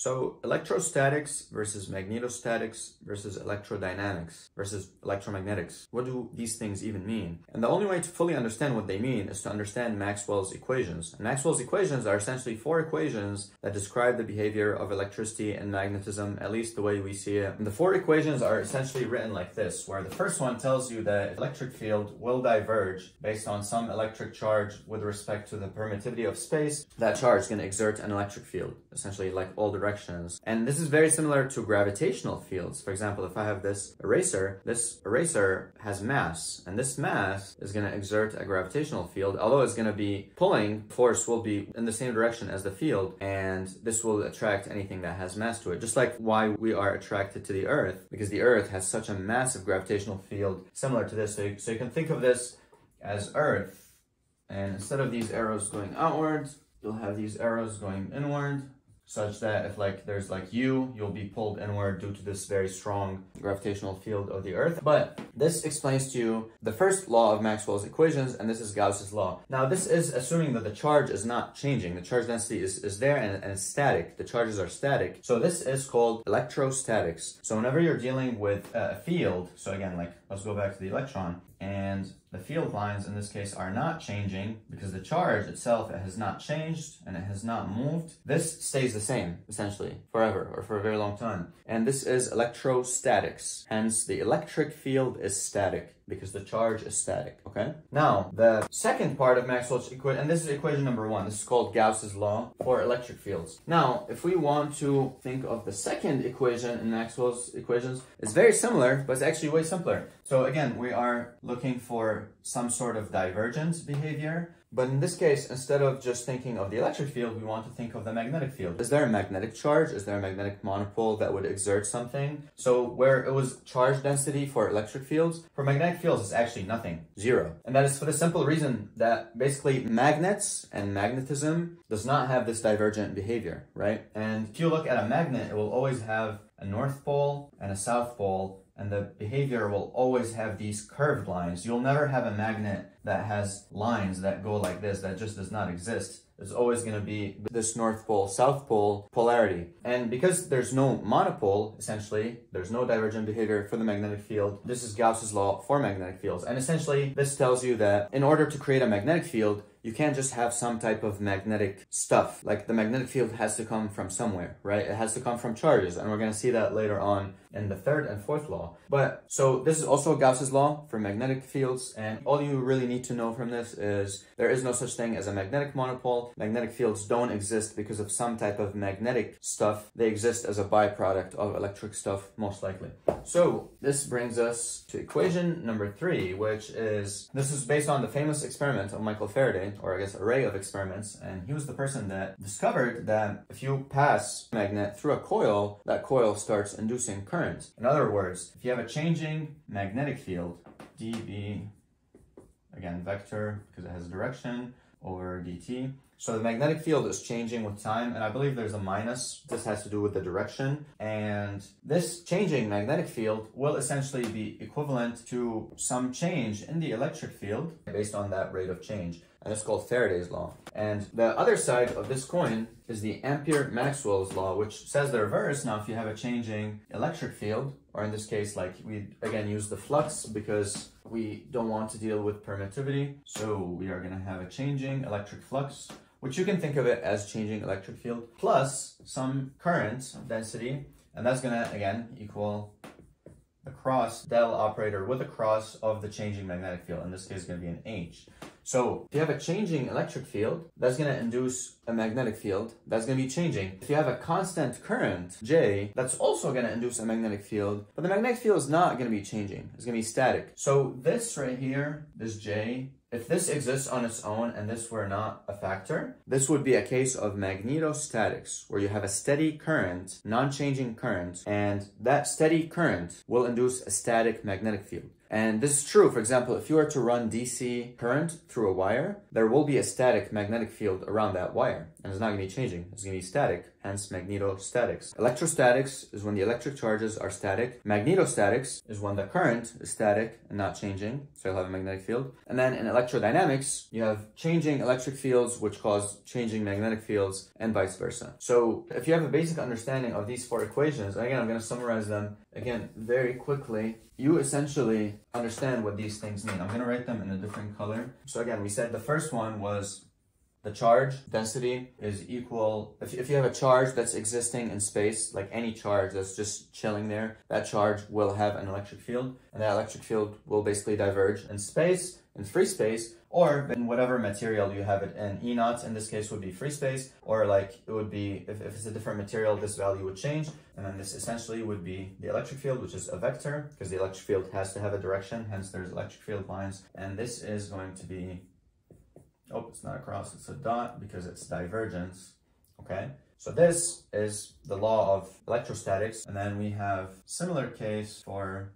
So electrostatics versus magnetostatics versus electrodynamics versus electromagnetics. What do these things even mean? And the only way to fully understand what they mean is to understand Maxwell's equations. And Maxwell's equations are essentially four equations that describe the behavior of electricity and magnetism, at least the way we see it. And the four equations are essentially written like this, where the first one tells you that electric field will diverge based on some electric charge with respect to the permittivity of space. That charge is going to exert an electric field, essentially like all directions. And this is very similar to gravitational fields. For example, if I have this eraser, this eraser has mass, and this mass is going to exert a gravitational field, although it's going to be pulling force will be in the same direction as the field, and this will attract anything that has mass to it. Just like why we are attracted to the Earth, because the Earth has such a massive gravitational field similar to this. So you, so you can think of this as Earth, and instead of these arrows going outwards, you'll have these arrows going inward such that if like there's like you, you'll be pulled inward due to this very strong gravitational field of the earth. But this explains to you the first law of Maxwell's equations, and this is Gauss's law. Now this is assuming that the charge is not changing. The charge density is, is there and, and it's static. The charges are static. So this is called electrostatics. So whenever you're dealing with uh, a field, so again, like let's go back to the electron, and the field lines in this case are not changing because the charge itself it has not changed and it has not moved. This stays the same essentially forever or for a very long time. And this is electrostatics. Hence the electric field is static because the charge is static, okay? Now, the second part of Maxwell's equation, and this is equation number one, this is called Gauss's law for electric fields. Now, if we want to think of the second equation in Maxwell's equations, it's very similar, but it's actually way simpler. So again, we are looking for some sort of divergence behavior. But in this case, instead of just thinking of the electric field, we want to think of the magnetic field. Is there a magnetic charge? Is there a magnetic monopole that would exert something? So where it was charge density for electric fields, for magnetic fields, it's actually nothing, zero. And that is for the simple reason that basically magnets and magnetism does not have this divergent behavior, right? And if you look at a magnet, it will always have a north pole and a south pole and the behavior will always have these curved lines. You'll never have a magnet that has lines that go like this. That just does not exist. There's always going to be this North Pole, South Pole polarity. And because there's no monopole, essentially, there's no divergent behavior for the magnetic field. This is Gauss's law for magnetic fields. And essentially, this tells you that in order to create a magnetic field, you can't just have some type of magnetic stuff. Like the magnetic field has to come from somewhere, right? It has to come from charges. And we're going to see that later on in the third and fourth law. But so this is also Gauss's law for magnetic fields. And all you really need to know from this is there is no such thing as a magnetic monopole. Magnetic fields don't exist because of some type of magnetic stuff. They exist as a byproduct of electric stuff, most likely. So this brings us to equation number three, which is, this is based on the famous experiment of Michael Faraday, or I guess array of experiments. And he was the person that discovered that if you pass a magnet through a coil, that coil starts inducing current. In other words, if you have a changing magnetic field, dB, again, vector, because it has a direction, over dt. So the magnetic field is changing with time, and I believe there's a minus. This has to do with the direction. And this changing magnetic field will essentially be equivalent to some change in the electric field based on that rate of change. And it's called Faraday's law. And the other side of this coin is the Ampere-Maxwell's law, which says the reverse. Now, if you have a changing electric field, or in this case, like we again use the flux because we don't want to deal with permittivity. So we are gonna have a changing electric flux, which you can think of it as changing electric field plus some current density. And that's gonna, again, equal the cross del operator with the cross of the changing magnetic field. In this case, it's going to be an H. So if you have a changing electric field, that's going to induce a magnetic field. That's going to be changing. If you have a constant current, J, that's also going to induce a magnetic field. But the magnetic field is not going to be changing. It's going to be static. So this right here, this J, if this exists on its own and this were not a factor, this would be a case of magnetostatics, where you have a steady current, non-changing current, and that steady current will induce a static magnetic field. And this is true, for example, if you were to run DC current through a wire, there will be a static magnetic field around that wire, and it's not going to be changing, it's going to be static hence magnetostatics. Electrostatics is when the electric charges are static. Magnetostatics is when the current is static and not changing, so you'll have a magnetic field. And then in electrodynamics, you have changing electric fields which cause changing magnetic fields and vice versa. So if you have a basic understanding of these four equations, again, I'm going to summarize them again very quickly you essentially understand what these things mean. I'm going to write them in a different color. So again, we said the first one was the charge density is equal, if, if you have a charge that's existing in space, like any charge that's just chilling there, that charge will have an electric field, and that electric field will basically diverge in space, in free space, or in whatever material you have it in. E naught in this case would be free space, or like it would be, if, if it's a different material, this value would change, and then this essentially would be the electric field, which is a vector, because the electric field has to have a direction, hence there's electric field lines, and this is going to be Oh, it's not a cross, it's a dot because it's divergence, okay? So this is the law of electrostatics. And then we have similar case for,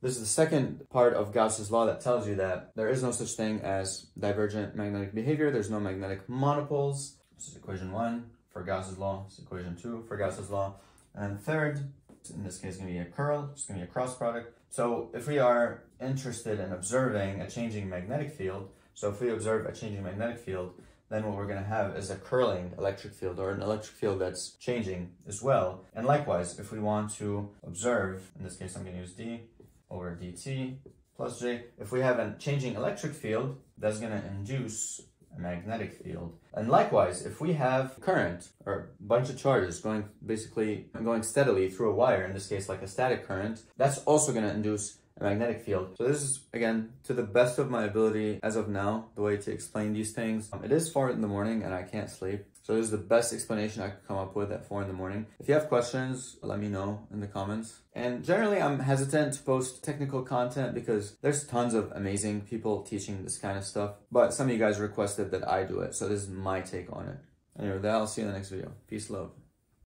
this is the second part of Gauss's law that tells you that there is no such thing as divergent magnetic behavior. There's no magnetic monopoles. This is equation one for Gauss's law. This is equation two for Gauss's law. And third, in this case, going to be a curl, it's going to be a cross product. So if we are interested in observing a changing magnetic field, so if we observe a changing magnetic field, then what we're going to have is a curling electric field or an electric field that's changing as well. And likewise, if we want to observe, in this case I'm going to use D over dt plus J, if we have a changing electric field, that's going to induce a magnetic field. And likewise, if we have current or a bunch of charges going basically going steadily through a wire, in this case like a static current, that's also going to induce a magnetic field. So this is, again, to the best of my ability as of now, the way to explain these things. Um, it is far in the morning and I can't sleep. So this is the best explanation I could come up with at 4 in the morning. If you have questions, let me know in the comments. And generally, I'm hesitant to post technical content because there's tons of amazing people teaching this kind of stuff. But some of you guys requested that I do it, so this is my take on it. Anyway, that, I'll see you in the next video. Peace, love.